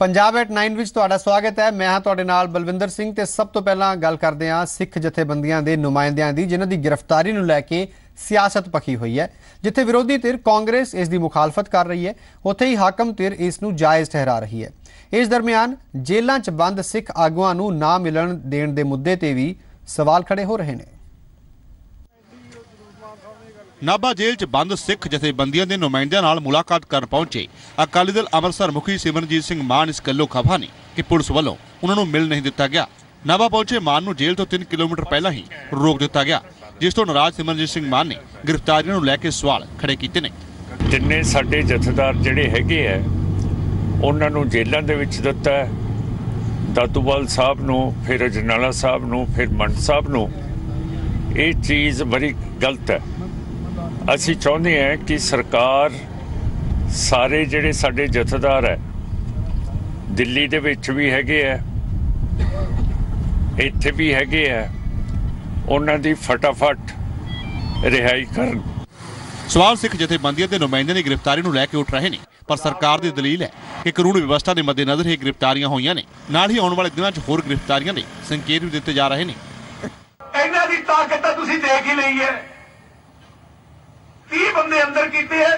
Punjab at 9 ਵਿੱਚ ਤੁਹਾਡਾ ਸਵਾਗਤ ਹੈ। ਮੈਂ ਹਾਂ ਤੁਹਾਡੇ ਨਾਲ ਬਲਵਿੰਦਰ ਸਿੰਘ ਤੇ ਸਭ ਤੋਂ ਪਹਿਲਾਂ ਗੱਲ ਕਰਦੇ ਹਾਂ ਸਿੱਖ ਜਥੇਬੰਦੀਆਂ ਦੇ ਨੁਮਾਇੰਦਿਆਂ ਦੀ, ਜਿਨ੍ਹਾਂ ਦੀ ਗ੍ਰਿਫਤਾਰੀ ਨੂੰ ਲੈ ਕੇ ਸਿਆਸਤ ਪਖੀ ਹੋਈ ਹੈ, ਜਿੱਥੇ ਵਿਰੋਧੀ ਧਿਰ ਕਾਂਗਰਸ ਇਸ ਦੀ ਮੁਖਾਲਫਤ ਕਰ ਰਹੀ ਹੈ, ਉੱਥੇ ਹੀ ਹਾਕਮ ਧਿਰ ਇਸ ਨੂੰ ਜਾਇਜ਼ ਠਹਿਰਾ ਰਹੀ ਹੈ। ਇਸ ਦਰਮਿਆਨ ਜੇਲ੍ਹਾਂ 'ਚ ਬੰਦ ਸਿੱਖ ਆਗੂਆਂ ਨੂੰ ਨਾ ਮਿਲਣ ਦੇਣ ਦੇ ਮੁੱਦੇ ਤੇ ਵੀ ਸਵਾਲ ਖੜੇ ਹੋ ਰਹੇ ਨੇ। ਨਾਭਾ ਜੇਲ੍ਹ 'ਚ ਬੰਦ ਸਿੱਖ ਜਥੇਬੰਦੀਆਂ ਦੇ ਨੁਮਾਇੰਦਿਆਂ ਨਾਲ ਮੁਲਾਕਾਤ ਕਰਨ ਪਹੁੰਚੇ ਅਕਾਲੀ ਦਲ ਅੰਮ੍ਰਿਤਸਰ ਮੁਖੀ ਸਿਮਰਨਜੀਤ ਸਿੰਘ ਮਾਨ ਇਸ ਗੱਲੋਂ ਖਫਾ ਨੇ ਕਿ ਪੁਲਿਸ ਵੱਲੋਂ ਉਹਨਾਂ ਨੂੰ ਮਿਲ ਨਹੀਂ ਦਿੱਤਾ ਗਿਆ। ਨਾਭਾ ਪਹੁੰਚੇ ਮਾਨ ਨੂੰ ਜੇਲ੍ਹ ਤੋਂ 3 ਕਿਲੋਮੀਟਰ ਪਹਿਲਾਂ ਹੀ ਰੋਕ ਦਿੱਤਾ ਗਿਆ, ਜਿਸ ਤੋਂ ਨਾਰਾਜ਼ ਸਿਮਰਨਜੀਤ ਸਿੰਘ ਮਾਨ ਨੇ ਗ੍ਰਿਫਤਾਰੀਆਂ ਨੂੰ ਲੈ ਕੇ ਸਵਾਲ ਖੜੇ ਕੀਤੇ ਨੇ। ਜਿੰਨੇ ਸਾਡੇ ਜਥੇਦਾਰ ਜਿਹੜੇ ਹੈਗੇ ਆ, ਉਹਨਾਂ ਨੂੰ ਜੇਲ੍ਹਾਂ ਦੇ ਵਿੱਚ ਦਿੱਤਾ ਹੈ। ਦਾਤੂਵਾਲ ਸਾਹਿਬ ਨੂੰ, ਫਿਰ ਅਜਨਾਲਾ ਸਾਹਿਬ ਨੂੰ, ਫਿਰ ਮੰਡ ਸਾਹਿਬ ਨੂੰ। ਇਹ ਚੀਜ਼ ਬੜੀ ਗਲਤ ਹੈ। ਅਸੀਂ ਚਾਹੁੰਦੇ ਹਾਂ ਕਿ ਸਰਕਾਰ ਸਾਰੇ ਜਿਹੜੇ ਸਾਡੇ ਜਥੇਦਾਰ ਹੈ ਦਿੱਲੀ ਦੇ ਵਿੱਚ ਵੀ ਹੈਗੇ ਆ ਇੱਥੇ ਵੀ ਹੈਗੇ ਆ ਉਹਨਾਂ ਦੀ ਫਟਾਫਟ ਰਿਹਾਈ ਕਰਨ। ਸਵਾਲ ਸਿੱਖ ਜਥੇਬੰਦੀਆਂ ਦੇ ਨੁਮਾਇੰਦਿਆਂ ਦੀ ਗ੍ਰਿਫਤਾਰੀ ਨੂੰ ਲੈ ਕੇ ਉੱਠ ਰਹੇ ਨੇ ਪਰ ਸਰਕਾਰ ਦੀ ਦਲੀਲ ਹੈ ਕਿ ਕਾਨੂੰਨ ਵਿਵਸਥਾ ਦੇ ਮੱਦੇਨਜ਼ਰ ਇਹ ਗ੍ਰਿਫਤਾਰੀਆਂ ਹੋਈਆਂ ਨੇ। ਨਾਲ ਹੀ ਆਉਣ ਵਾਲੇ ਦਿਨਾਂ 'ਚ ਹੋਰ ਗ੍ਰਿਫਤਾਰੀਆਂ ਦੇ ਸੰਕੇਤ ਵੀ ਦਿੱਤੇ ਜਾ ਰਹੇ ਨੇ। ਇਹਨਾਂ ਦੀ ਤਾਕਤ ਤਾਂ ਤੁਸੀਂ ਦੇਖ ਹੀ ਲਈ ਹੈ। 30 ਬੰਦੇ ਅੰਦਰ ਕੀਤੇ ਐ?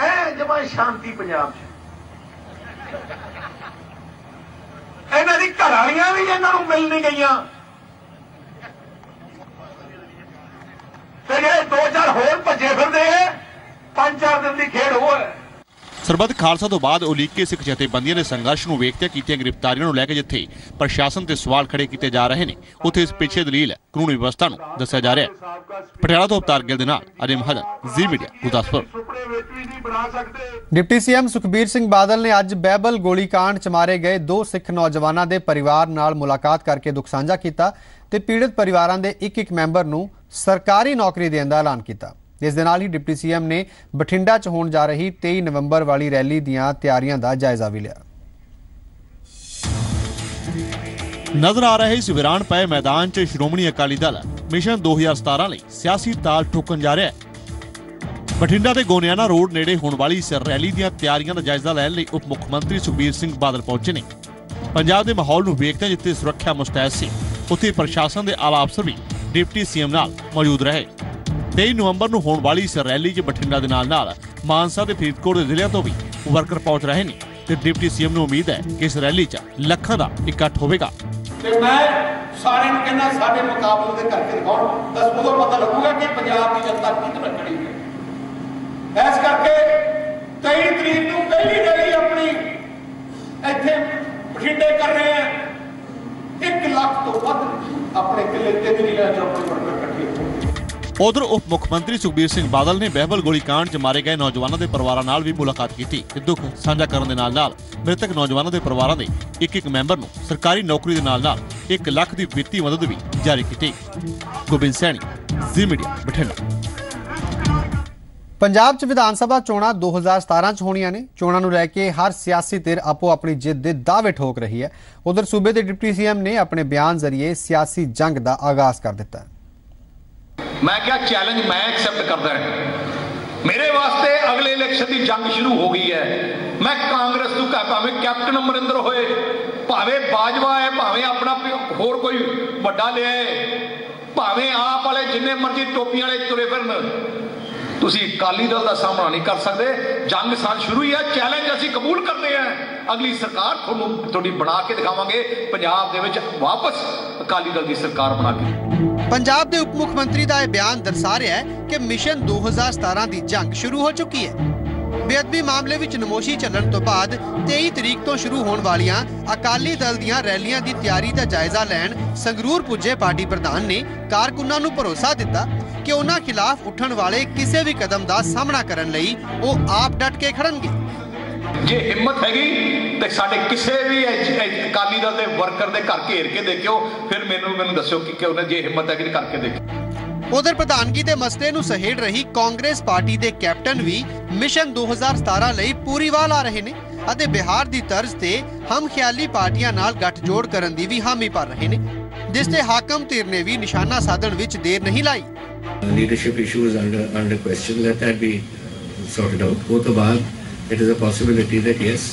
ਐ ਜਮਾ ਸ਼ਾਂਤੀ ਪੰਜਾਬ 'ਚ। ਇਹਨਾਂ ਦੀ ਘਰ ਵਾਲੀਆਂ ਵੀ ਇਹਨਾਂ ਨੂੰ ਮਿਲ ਨਹੀਂ ਗਈਆਂ। ਤੇ ਜਿਹੜੇ ਦੋ ਚਾਰ ਹੋਰ ਭੱਜੇ ਫਿਰਦੇ ਐ, ਪੰਜ ਚਾਰ ਦਿਨ ਦੀ ਖੇਡ ਹੋਇਆ ਸਰਬੱਤ ਖਾਲਸਾ ਤੋਂ ਬਾਅਦ ਉਲੀਕੇ ਸਿੱਖ ਜਥੇਬੰਦੀਆਂ ਨੇ ਸੰਘਰਸ਼ ਨੂੰ ਵੇਖਦਿਆਂ ਕੀਤੀਆਂ ਗ੍ਰਿਫਤਾਰੀਆਂ ਨੂੰ ਲੈ ਕੇ ਜਿੱਥੇ ਪ੍ਰਸ਼ਾਸਨ ਤੇ ਸਵਾਲ ਖੜੇ ਕੀਤੇ ਜਾ ਰਹੇ ਨੇ, ਉੱਥੇ ਇਸ ਪਿੱਛੇ ਦਲੀਲ ਹੈ ਵਿਵਸਥਾ ਨੂੰ ਦੱਸਿਆ ਜਾ ਰਿਹਾ ਹੈ। ਪਟਿਆਲਾ ਤੋਂ ਅਵਤਾਰ ਗਿੱਲ ਦੇ ਨਾਲ Ajay Mahajan, Zee media, Gurdaspur. Deputy CM Sukhbir Singh Badal ਨੇ ਅੱਜ ਬੈਬਲ ਗੋਲੀकांड ਚ ਮਾਰੇ ਗਏ ਦੋ ਸਿੱਖ ਨੌਜਵਾਨਾਂ ਦੇ ਪਰਿਵਾਰ ਨਾਲ ਮੁਲਾਕਾਤ ਕਰਕੇ ਦੁੱਖ ਸਾਂਝਾ ਕੀਤਾ ਤੇ ਪੀੜਤ ਪਰਿਵਾਰਾਂ ਦੇ ਇੱਕ ਇੱਕ ਮੈਂਬਰ ਨੂੰ ਸਰਕਾਰੀ ਨੌਕਰੀ ਦੇਣ ਦਾ ਐਲਾਨ ਕੀਤਾ। ਇਸ ਦੇ ਨਾਲ ਹੀ ਡਿਪਟੀ ਸੀਐਮ ਨੇ ਬਠਿੰਡਾ 'ਚ ਹੋਣ ਜਾ ਰਹੀ 23 ਨਵੰਬਰ ਵਾਲੀ ਰੈਲੀ ਦੀਆਂ ਤਿਆਰੀਆਂ ਦਾ ਜਾਇਜ਼ਾ ਵੀ ਲਿਆ। ਨਜ਼ਰ ਆ ਰਹੇ ਇਸ ਵਿਰਾਨ ਪਏ ਮੈਦਾਨ 'ਚ ਸ਼੍ਰੋਮਣੀ ਅਕਾਲੀ ਦਲ ਮਿਸ਼ਨ 2017 ਲਈ ਸਿਆਸੀ ਤਾਲ ਠੋਕਣ ਜਾ ਰਿਹਾ ਹੈ। ਬਠਿੰਡਾ ਦੇ ਗੋਨਿਆਣਾ ਰੋਡ ਨੇੜੇ ਹੋਣ ਵਾਲੀ ਇਸ ਰੈਲੀ ਦੀਆਂ ਤਿਆਰੀਆਂ ਦਾ ਜਾਇਜ਼ਾ ਲੈਣ ਲਈ ਉਪ ਮੁੱਖ ਮੰਤਰੀ ਸੁਖਬੀਰ ਸਿੰਘ ਬਾਦਲ ਪਹੁੰਚੇ ਨੇ। ਪੰਜਾਬ ਦੇ ਮਾਹੌਲ ਨੂੰ ਵੇਖਦਿਆਂ ਜਿੱਥੇ ਸੁਰੱਖਿਆ ਮੁਸਤੈਦ ਸੀ, ਉੱਥੇ ਪ੍ਰਸ਼ਾਸਨ ਦੇ ਆਲਾ ਅਫਸਰ ਵੀ ਡਿਪਟੀ ਸੀਐਮ ਨਾਲ ਮੌਜੂਦ ਰਹੇ। 23 ਨਵੰਬਰ ਨੂੰ ਹੋਣ ਵਾਲੀ ਇਸ ਰੈਲੀ 'ਚ ਬਠਿੰਡਾ ਦੇ ਨਾਲ ਨਾਲ ਮਾਨਸਾ ਤੇ ਫਰੀਦਕੋਟ ਦੇ ਜ਼ਿਲ੍ਹਿਆਂ ਤੋਂ ਵੀ ਵਰਕਰ ਪਹੁੰਚ ਰਹੇ ਨੇ ਤੇ ਡਿਪਟੀ ਸੀਐਮ ਨੂੰ ਉਮੀਦ ਹੈ ਕਿ ਇਸ ਰੈਲੀ 'ਚ ਲੱਖਾਂ ਦਾ ਇਕੱਠ ਹੋਵੇਗਾ। ਤੇ ਮੈਂ ਸਾਰਿਆਂ ਨੂੰ ਕਹਿੰਦਾ ਸਾਡੇ ਮੁਕਾਬਲੇ ਦੇ ਕਰਕੇ ਦਿਖਾਉਣ ਤਾਂ ਉਦੋਂ ਪਤਾ ਲੱਗੂਗਾ ਕਿ ਪੰਜਾਬ ਦੀ ਜਨਤਾ ਕਿੱਧਰ ਖੜੀ ਹੈ। ਇਸ ਕਰਕੇ 23 ਤਰੀਕ ਨੂੰ ਪਹਿਲੀ ਰੈਲੀ ਆਪਣੀ ਇੱਥੇ ਬਠਿੰਡੇ ਕਰ ਰਹੇ ਆ 1 ਲੱਖ ਤੋਂ ਵੱਧ ਆਪਣੇ ਕਿਲੇ ਤੇ ਜ਼ਿਲ੍ਹਿਆਂ ਚੋਂ ਆਪਣੇ ਵਰਕਰ ਇਕੱਠੇ ਹੋਣਗੇ ਉਧਰ ਉਪ ਮੁੱਖ ਮੰਤਰੀ ਸੁਖਬੀਰ ਸਿੰਘ ਬਾਦਲ ਨੇ ਬਹਿਬਲ ਗੋਲੀकांड 'ਚ ਮਾਰੇ ਗਏ ਨੌਜਵਾਨਾਂ ਦੇ ਪਰਿਵਾਰਾਂ ਨਾਲ ਵੀ ਮੁਲਾਕਾਤ ਕੀਤੀ। ਤੇ ਦੁੱਖ ਸਾਂਝਾ ਕਰਨ ਦੇ ਨਾਲ-ਨਾਲ ਮ੍ਰਿਤਕ ਨੌਜਵਾਨਾਂ ਦੇ ਪਰਿਵਾਰਾਂ ਦੇ ਇੱਕ ਇੱਕ ਮੈਂਬਰ ਨੂੰ ਸਰਕਾਰੀ ਨੌਕਰੀ ਦੇ ਨਾਲ-ਨਾਲ 1 ਲੱਖ ਦੀ ਵਿੱਤੀ ਮਦਦ ਵੀ ਜਾਰੀ ਕੀਤੀ। Gobind Saini, Zee media, Bathinda. Punjab 'ਚ ਵਿਧਾਨ ਸਭਾ ਚੋਣਾਂ 2017 'ਚ ਹੋਣੀਆਂ ਨੇ। ਚੋਣਾਂ ਨੂੰ ਲੈ ਕੇ ਹਰ ਸਿਆਸੀ ਧਿਰ ਆਪੋ ਆਪਣੀ ਜਿੱਤ ਦੇ ਦਾਅਵੇ ਠੋਕ ਰਹੀ ਹੈ। ਉਧਰ ਸੂਬੇ ਦੇ ਡਿਪਟੀ ਸੀਐਮ ਨੇ ਆਪਣੇ ਬਿਆਨ ਜ਼ਰੀਏ ਸਿਆਸੀ ਜੰਗ ਦਾ ਆਗਾਜ਼ ਕਰ ਦਿੱਤਾ। ਹੈ ਮੈਂ ਕਿਹਾ ਚੈਲੰਜ ਮੈਂ ਐਕਸੈਪਟ ਕਰਦਾ ਹਾਂ ਮੇਰੇ ਵਾਸਤੇ ਅਗਲੇ ਇਲੈਕਸ਼ਨ ਦੀ ਜੰਗ ਸ਼ੁਰੂ ਹੋ ਗਈ ਹੈ। ਮੈਂ ਕਾਂਗਰਸ ਨੂੰ ਕਹਾਂ, ਭਾਵੇਂ ਕੈਪਟਨ ਅਮਰਿੰਦਰ ਹੋਏ, ਭਾਵੇਂ ਬਾਜਵਾ ਹੈ, ਭਾਵੇਂ ਆਪਣਾ ਹੋਰ ਕੋਈ ਵੱਡਾ ਲਿਆਏ ਭਾਵੇਂ ਆਪ ਵਾਲੇ ਜਿੰਨੇ ਮਰਜ਼ੀ ਟੋਪੀਆਂ ਵਾਲੇ ਤੁਰੇ ਫਿਰਨ ਤੁਸੀਂ ਅਕਾਲੀ ਦਲ ਦਾ ਸਾਹਮਣਾ ਨਹੀਂ ਕਰ ਸਕਦੇ। ਜੰਗ ਸਾਲ ਸ਼ੁਰੂ ਹੀ ਹੈ ਚੈਲੰਜ ਅਸੀਂ ਕਬੂਲ ਕਰਦੇ ਹਾਂ। ਅਗਲੀ ਸਰਕਾਰ ਤੁਹਾਨੂੰ ਤੁਹਾਡੀ ਬਣਾ ਕੇ ਦਿਖਾਵਾਂਗੇ, ਪੰਜਾਬ ਦੇ ਵਿੱਚ ਵਾਪਸ ਅਕਾਲੀ ਦਲ ਦੀ ਸਰਕਾਰ ਬਣਾ ਕੇ। ਪੰਜਾਬ ਦੇ ਉਪ ਮੁੱਖ ਮੰਤਰੀ ਦਾ ਇਹ ਬਿਆਨ ਦਰਸਾ ਰਿਹਾ ਹੈ ਕਿ ਮਿਸ਼ਨ 2017 ਦੀ ਜੰਗ ਸ਼ੁਰੂ ਹੋ ਚੁੱਕੀ ਹੈ। ਬੇਅਦਬੀ ਮਾਮਲੇ ਵਿੱਚ ਨਮੋਸ਼ੀ ਚੱਲਣ ਤੋਂ ਬਾਅਦ 23 ਤਰੀਕ ਤੋਂ ਸ਼ੁਰੂ ਹੋਣ ਵਾਲੀਆਂ ਅਕਾਲੀ ਦਲ ਦੀਆਂ ਰੈਲੀਆਂ ਦੀ ਤਿਆਰੀ ਦਾ ਜਾਇਜ਼ਾ ਲੈਣ ਸੰਗਰੂਰ ਪੁੱਜੇ ਪਾਰਟੀ ਪ੍ਰਧਾਨ ਨੇ ਕਾਰਕੁਨਾਂ ਨੂੰ ਭਰੋਸਾ ਦਿੱਤਾ। ਕਿ ਉਹਨਾਂ ਖਿਲਾਫ ਉੱਠਣ ਵਾਲੇ ਕਿਸੇ ਵੀ ਕਦਮ ਦਾ ਸਾਹਮਣਾ ਕਰਨ ਲਈ ਉਹ ਆਪ ਡਟ ਕੇ ਖੜਨਗੇ। ਜੇ ਹਿੰਮਤ ਹੈਗੀ ਤੇ ਸਾਡੇ ਕਿਸੇ ਵੀ ਅਕਾਲੀ ਦਲ ਦੇ ਵਰਕਰ ਦੇ ਘਰ ਘੇਰ ਕੇ ਦੇਖਿਓ ਫਿਰ ਮੈਨੂੰ ਮੈਨੂੰ ਦੱਸਿਓ ਕਿ ਕਿ ਉਹਨੇ ਜੇ ਹਿੰਮਤ ਹੈਗੀ ਤਾਂ ਕਰਕੇ ਦੇਖਿਓ। ਉਧਰ ਪ੍ਰਧਾਨਗੀ ਦੇ ਮਸਲੇ ਨੂੰ ਸਹੇੜ ਰਹੀ ਕਾਂਗਰਸ ਪਾਰਟੀ ਦੇ ਕੈਪਟਨ ਵੀ ਮਿਸ਼ਨ 2017 ਲਈ ਪੂਰੀ ਵਾਲ ਆ ਰਹੇ ਨੇ ਅਤੇ ਬਿਹਾਰ ਦੀ ਤਰਜ਼ ਤੇ ਹਮ ਖਿਆਲੀ ਪਾਰਟੀਆਂ ਨਾਲ ਗੱਠਜੋੜ ਕਰਨ ਦੀ ਵੀ ਹਾਮੀ ਭਰ ਰਹੇ ਨੇ। ਜਿਸ ਤੇ ਹਾਕਮ ਧਿਰ ਨੇ ਵੀ ਨਿਸ਼ਾਨਾ ਸਾਧਣ ਵਿੱਚ ਦੇਰ ਨਹੀਂ ਲਾਈ leadership issues under under question. Let that be sorted out. ਉਹ ਤੋਂ ਬਾਅਦ it is a possibility that yes,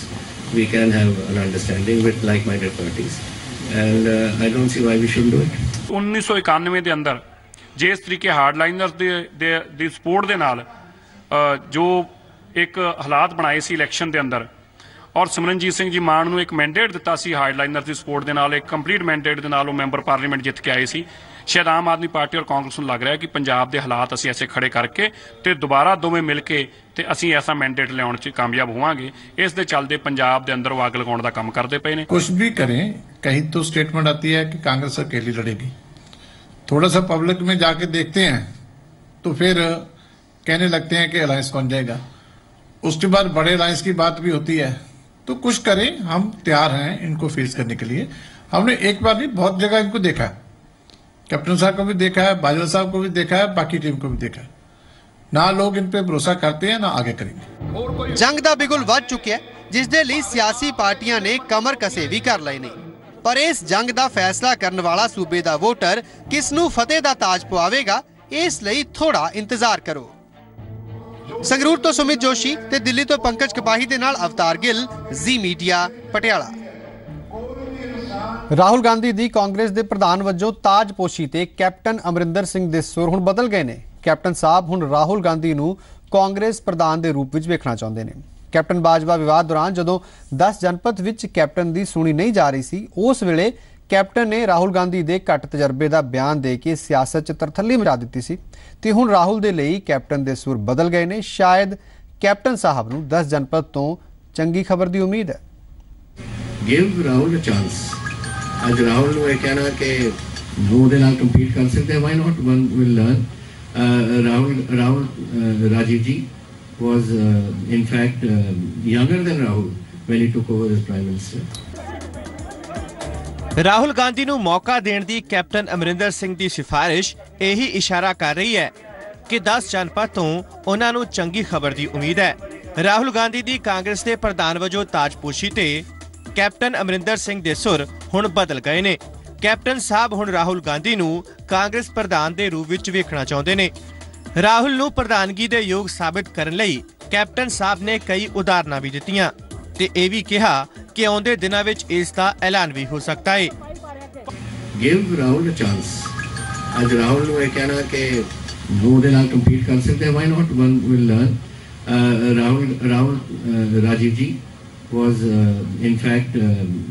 we can have an understanding with like-minded parties, and uh, I don't see why we shouldn't do it. 1991 ਦੇ ਅੰਦਰ ਜੇ ਇਸ ਤਰੀਕੇ ਹਾਰਡਲਾਈਨਰਸ ਦੇ ਦੇ- ਸਪੋਰਟ ਦੇ ਨਾਲ ਅ, ਜੋ ਇੱਕ ਹਾਲਾਤ ਬਣਾਏ ਸੀ ਇਲੈਕਸ਼ਨ ਦੇ ਅੰਦਰ ਔਰ ਸਿਮਰਨਜੀਤ ਸਿੰਘ ਜੀ ਮਾਨ ਨੂੰ ਇੱਕ ਮੈਂਡੇਟ ਦਿੱਤਾ ਸੀ ਹਾਰਡਲਾਈਨਰ ਦੀ ਸਪੋਰਟ ਦੇ ਨਾਲ ਇੱਕ ਕੰਪਲੀਟ ਮੈਂਡੇਟ ਦੇ ਨਾਲ ਉਹ ਮੈਂਬਰ ਪਾਰਲੀਮੈਂਟ ਜਿੱਤ ਕੇ ਆਏ ਸੀ ਸ਼ਾਇਦ ਆਮ ਆਦਮੀ ਪਾਰਟੀ ਔਰ ਕਾਂਗਰਸ ਨੂੰ ਲੱਗ ਰਿਹਾ ਕਿ ਪੰਜਾਬ ਦੇ ਹਾਲਾਤ ਅਸੀਂ ਐਸੇ ਖੜੇ ਕਰਕੇ ਤੇ ਦੁਬਾਰਾ ਦੋਵੇਂ ਮਿਲ ਕੇ ਤੇ ਅਸੀਂ ਐਸਾ ਮੈਂਡੇਟ ਲਿਆਉਣ 'ਚ ਕਾਮਯਾਬ ਹੋਵਾਂਗੇ ਇਸ ਦੇ ਚੱਲਦੇ ਪੰਜਾਬ ਦੇ ਅੰਦਰ ਉਹ ਅੱਗ ਲਗਾਉਣ ਦਾ ਕੰਮ ਕਰਦੇ ਪਏ ਨੇ कुछ भी करें कहीं तो स्टेटमेंट आती है कि कांग्रेस अकेली लड़ेगी थोड़ा सा पब्लिक में जाके देखते हैं तो फिर कहने लगते हैं कि अलायंस कौन जाएगा उसके बाद बड़े अलायंस की बात भी होती है तो कुछ करें हम तैयार हैं इनको फेस करने के लिए हमने एक बार नहीं बहुत जगह इनको देखा है कैप्टन साहब को भी देखा है बाजवा साहब को भी देखा है बाकी टीम को भी देखा है ना लोग इन पे भरोसा करते हैं ना आगे करेंगे ਜੰਗ ਦਾ ਬਿਗੁਲ ਵੱਜ ਚੁੱਕਿਆ ਹੈ, ਜਿਸ ਦੇ ਲਈ ਸਿਆਸੀ ਪਾਰਟੀਆਂ ਨੇ ਕਮਰ ਕਸੇ ਵੀ ਕਰ ਲਏ ਨੇ ਪਰ ਇਸ ਜੰਗ ਦਾ ਫੈਸਲਾ ਕਰਨ ਵਾਲਾ ਸੂਬੇ ਦਾ ਵੋਟਰ ਕਿਸ ਨੂੰ ਫਤਿਹ ਦਾ ਤਾਜ ਪਵਾਵੇਗਾ ਇਸ ਲਈ ਥੋੜਾ ਇੰਤਜ਼ਾਰ ਕਰੋ ਸੰਗਰੂਰ ਤੋਂ ਸੁਮਿਤ ਜੋਸ਼ੀ ਤੇ ਦਿੱਲੀ ਤੋਂ ਪੰਕਜ ਕਪਾਹੀ ਦੇ ਨਾਲ ਅਵਤਾਰ ਗਿੱਲ, ਜ਼ੀ ਮੀਡੀਆ, ਪਟਿਆਲਾ। ਰਾਹੁਲ ਗਾਂਧੀ ਦੀ ਕਾਂਗਰਸ ਦੇ ਪ੍ਰਧਾਨ ਵਜੋਂ ਤਾਜਪੋਸ਼ੀ ਤੇ ਕੈਪਟਨ ਅਮਰਿੰਦਰ ਸਿੰਘ ਦੇ ਸੁਰ ਹੁਣ ਬਦਲ ਗਏ ਨੇ। ਕੈਪਟਨ ਸਾਹਿਬ ਹੁਣ ਰਾਹੁਲ ਗਾਂਧੀ ਨੂੰ ਕਾਂਗਰਸ ਪ੍ਰਧਾਨ ਦੇ ਰੂਪ ਵਿੱਚ ਵੇਖਣਾ ਚਾਹੁੰਦੇ ਨੇ। ਕੈਪਟਨ ਬਾਜਵਾ ਵਿਵਾਦ ਦੌਰਾਨ ਜਦੋਂ 10 ਜਨਪਦ ਵਿੱਚ ਕੈਪਟਨ ਦੀ ਸੁਣੀ ਨਹੀਂ ਜਾ ਰਹੀ ਸੀ, ਉਸ ਵੇਲੇ ਕੈਪਟਨ ਨੇ ਰਾਹੁਲ ਗਾਂਧੀ ਦੇ ਘੱਟ ਤਜਰਬੇ ਦਾ ਬਿਆਨ ਦੇ ਕੇ ਸਿਆਸਤ 'ਚ ਤਰਥੱਲੀ ਮਚਾ ਦਿੱਤੀ ਸੀ ਤੇ ਹੁਣ ਰਾਹੁਲ ਦੇ ਲਈ ਕੈਪਟਨ ਦੇ ਸੁਰ ਬਦਲ ਗਏ ਨੇ ਸ਼ਾਇਦ ਕੈਪਟਨ ਸਾਹਿਬ ਨੂੰ 10 ਜਨਪਦ ਤੋਂ ਚੰਗੀ ਖਬਰ ਦੀ ਉਮੀਦ ਹੈ Give Rahul a chance. ਅੱਜ ਰਾਹੁਲ ਨੂੰ ਇਹ ਕਹਿਣਾ ਕਿ ਉਹ ਉਹਦੇ ਨਾਲ ਕੰਪੀਟ ਕਰ ਸਕਦੇ why not one will learn Rahul Rahul Rajiv ji was uh, in fact uh, younger than Rahul when he took over as prime minister. Rahul Gandhi ਨੂੰ ਮੌਕਾ ਦੇਣ ਦੀ ਕੈਪਟਨ ਅਮਰਿੰਦਰ ਸਿੰਘ ਦੀ ਸਿਫਾਰਿਸ਼ ਇਹੀ ਇਸ਼ਾਰਾ ਕਰ ਰਹੀ ਹੈ ਕਿ 10 ਜਨਪਦ ਤੋਂ ਉਹਨਾਂ ਨੂੰ ਚੰਗੀ ਖਬਰ ਦੀ ਉਮੀਦ ਹੈ। ਰਾਹੁਲ ਗਾਂਧੀ ਦੀ ਕਾਂਗਰਸ ਦੇ ਪ੍ਰਧਾਨ ਵਜੋਂ ਤਾਜਪੋਸ਼ੀ ਤੇ ਕੈਪਟਨ ਅਮਰਿੰਦਰ ਸਿੰਘ ਦੇ ਸੁਰ ਹੁਣ ਬਦਲ ਗਏ ਨੇ। ਕੈਪਟਨ ਸਾਹਿਬ ਹੁਣ ਰਾਹੁਲ ਗਾਂਧੀ ਨੂੰ ਕਾਂਗਰਸ ਪ੍ਰਧਾਨ ਦੇ ਰੂਪ ਵਿੱਚ ਵੇਖਣਾ ਚਾਹੁੰਦੇ ਨੇ। ਰਾਹੁਲ ਨੂੰ ਪ੍ਰਧਾਨਗੀ ਦੇ ਯੋਗ ਸਾਬਿਤ ਕਰਨ ਲਈ ਕੈਪਟਨ ਸਾਹਿਬ ਨੇ ਕਈ ਉਦਾਹਰਨਾਂ ਵੀ ਦਿੱਤੀਆਂ ਤੇ ਇਹ ਵੀ ਕਿਹਾ ਕਿ ਆਉਂਦੇ ਦਿਨਾਂ ਵਿੱਚ ਇਸ ਦਾ ਐਲਾਨ ਵੀ ਹੋ ਸਕਦਾ ਹੈ Give Rahul a chance. ਅੱਜ ਰਾਹੁਲ ਨੂੰ ਇਹ ਕਹਿਣਾ ਕਿ ਉਹ ਉਹਦੇ ਨਾਲ ਕੰਪੀਟ ਕਰ ਸਕਦੇ why not one will learn Rahul Rahul Rajiv ji was uh, in fact uh,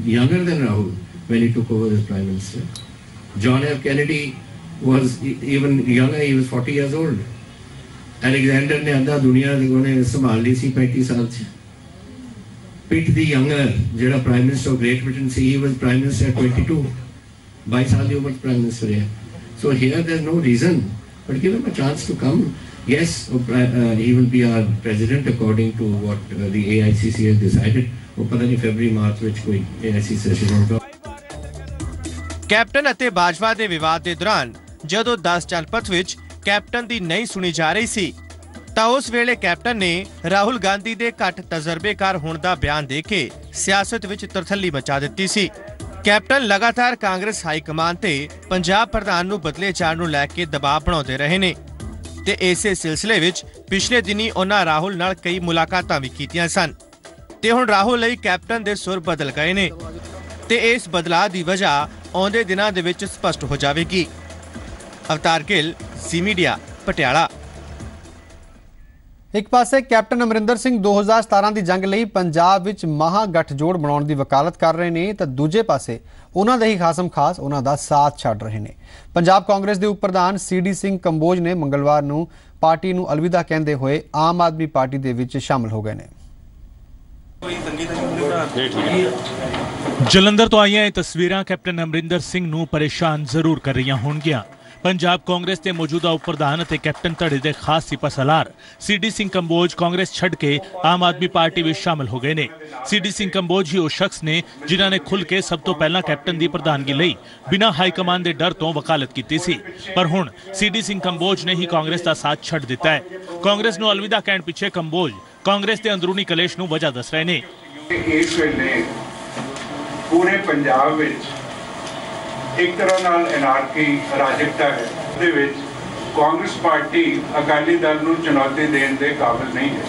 younger than Rahul when he took over as prime minister. John F. Kennedy was e- even younger, he was 40 years old. Alexander ਨੇ ਅੱਧਾ ਦੁਨੀਆ ਦੀ ਉਹਨੇ ਸੰਭਾਲ ਲਈ ਸੀ 35 ਸਾਲ 'ਚ Pitt the younger ਜਿਹੜਾ prime minister of Great Britain C he was prime minister 22 22 ਸਾਲ ਦੀ ਉਮਰ ਪ੍ਰਾਈਮ ਮਿਨਿਸਟਰ ਹੈ so here there no reason, but give him a chance to come. Yes uh, uh, he will be our president according to what uh, the AICC has decided. ਉਹ ਪਤਾ ਨਹੀਂ February March ਵਿੱਚ ਕੋਈ AICC session ਹੋਗਾ captain ਅਤੇ ਬਾਜਵਾ ਦੇ ਵਿਵਾਦ ਦੇ ਦੌਰਾਨ ਜਦੋਂ 10 ਜਨਪਥ ਵਿੱਚ ਕੈਪਟਨ ਦੀ ਨਹੀਂ ਸੁਣੀ ਜਾ ਰਹੀ ਸੀ ਤਾਂ ਉਸ ਵੇਲੇ ਕੈਪਟਨ ਨੇ ਰਾਹੁਲ ਗਾਂਧੀ ਦੇ ਘੱਟ ਤਜਰਬੇਕਾਰ ਹੋਣ ਦਾ ਬਿਆਨ ਦੇ ਕੇ ਸਿਆਸਤ ਵਿੱਚ ਤਰਥੱਲੀ ਮਚਾ ਦਿੱਤੀ ਸੀ। ਕੈਪਟਨ ਲਗਾਤਾਰ ਕਾਂਗਰਸ ਹਾਈ ਕਮਾਨ ਤੇ ਪੰਜਾਬ ਪ੍ਰਧਾਨ ਨੂੰ ਬਦਲੇ ਜਾਣ ਨੂੰ ਲੈ ਕੇ ਦਬਾਅ ਬਣਾਉਂਦੇ ਰਹੇ ਨੇ ਤੇ ਇਸੇ ਸਿਲਸਿਲੇ ਵਿੱਚ ਪਿਛਲੇ ਦਿਨੀ ਉਹਨਾਂ ਰਾਹੁਲ ਨਾਲ ਕਈ ਮੁਲਾਕਾਤਾਂ ਵੀ ਕੀਤੀਆਂ ਸਨ। ਤੇ ਹੁਣ ਰਾਹੁਲ ਲਈ ਕੈਪਟਨ ਦੇ ਸੁਰ ਬਦਲ ਗਏ ਨੇ ਤੇ ਇਸ ਬਦਲਾਅ ਦੀ ਵਜ੍ਹਾ ਆਉਂਦੇ ਦਿਨਾਂ ਦੇ ਵਿੱਚ ਸਪਸ਼ਟ ਹੋ ਜਾਵੇਗੀ। ਅਵਤਾਰ ਗਿੱਲ, ਸੀ ਮੀਡੀਆ, ਪਟਿਆਲਾ। ਇੱਕ ਪਾਸੇ ਕੈਪਟਨ ਅਮਰਿੰਦਰ ਸਿੰਘ 2017 ਦੀ ਜੰਗ ਲਈ ਪੰਜਾਬ ਵਿੱਚ ਮਹਾ ਗੱਠਜੋੜ ਬਣਾਉਣ ਦੀ ਵਕਾਲਤ ਕਰ ਰਹੇ ਨੇ, ਤਾਂ ਦੂਜੇ ਪਾਸੇ ਉਹਨਾਂ ਦੇ ਹੀ ਖਾਸਮ ਖਾਸ ਉਹਨਾਂ ਦਾ ਸਾਥ ਛੱਡ ਰਹੇ ਨੇ। ਪੰਜਾਬ ਕਾਂਗਰਸ ਦੇ ਉਪ ਪ੍ਰਧਾਨ ਸੀਡੀ ਸਿੰਘ ਕੰਬੋਜ ਨੇ ਮੰਗਲਵਾਰ ਨੂੰ ਪਾਰਟੀ ਨੂੰ ਅਲਵਿਦਾ ਕਹਿੰਦੇ ਹੋਏ ਆਮ ਆਦਮੀ ਪਾਰਟੀ ਦੇ ਵਿੱਚ ਸ਼ਾਮਲ ਹੋ ਗਏ ਨੇ। ਜਲੰਧਰ ਤੋਂ ਆਈਆਂ ਇਹ ਤਸਵੀਰਾਂ ਕੈਪਟਨ ਅਮਰਿੰਦਰ ਸਿੰਘ ਨੂੰ ਪਰੇਸ਼ਾਨ ਜ਼ਰੂਰ ਕਰ ਰਹੀਆਂ ਹੋਣਗੀਆਂ। ਪੰਜਾਬ ਕਾਂਗਰਸ ਦੇ ਮੌਜੂਦਾ ਉਪ ਪ੍ਰਧਾਨ ਅਤੇ ਕੈਪਟਨ ਧੜੇ ਦੇ ਖਾਸ ਸਿਪਾਸਲਾਰ ਸੀਡੀ ਸਿੰਘ ਕੰਬੋਜ ਕਾਂਗਰਸ ਛੱਡ ਕੇ ਆਮ ਆਦਮੀ ਪਾਰਟੀ ਵਿੱਚ ਸ਼ਾਮਲ ਹੋ ਗਏ ਨੇ। ਸੀਡੀ ਸਿੰਘ ਕੰਬੋਜ ਹੀ ਉਹ ਸ਼ਖਸ ਨੇ ਜਿਨ੍ਹਾਂ ਨੇ ਖੁੱਲ ਕੇ ਸਭ ਤੋਂ ਪਹਿਲਾਂ ਕੈਪਟਨ ਦੀ ਪ੍ਰਧਾਨਗੀ ਲਈ ਬਿਨਾਂ ਹਾਈ ਕਮਾਂਡ ਦੇ ਡਰ ਤੋਂ ਵਕਾਲਤ ਕੀਤੀ ਸੀ। ਪਰ ਹੁਣ ਸੀਡੀ ਸਿੰਘ ਕੰਬੋਜ ਨੇ ਹੀ ਕਾਂਗਰਸ ਦਾ ਸਾਥ ਛੱਡ ਦਿੱਤਾ ਹੈ। ਕਾਂਗਰਸ ਨੂੰ ਅਲਵਿਦਾ ਕਹਿਣ ਪਿੱਛੇ ਕੰਬੋਜ ਕਾਂਗਰਸ ਦੇ ਅੰਦਰੂਨੀ ਕਲੇਸ਼ ਨੂੰ ਵਜ੍ਹਾ ਦੱਸ ਰਹੇ ਨੇ। ਇਸ ਵੇਲੇ ਪੂਰੇ ਪੰਜਾਬ ਵਿੱਚ ਇੱਕ ਤਰ੍ਹਾਂ ਨਾਲ ਐਨਆਰਕੀ ਰਾਜਕਤਾ ਹੈ। ਦੇ ਵਿੱਚ ਕਾਂਗਰਸ ਪਾਰਟੀ ਅਕਾਲੀ ਦਲ ਨੂੰ ਚੁਣੌਤੀ ਦੇਣ ਦੇ ਕਾਬਿਲ ਨਹੀਂ ਹੈ।